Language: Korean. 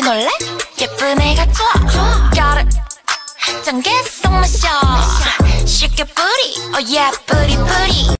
같이 놀래? 예쁜 애가 좋아 Got it 전개 속 마셔 Shake your booty Oh yeah booty booty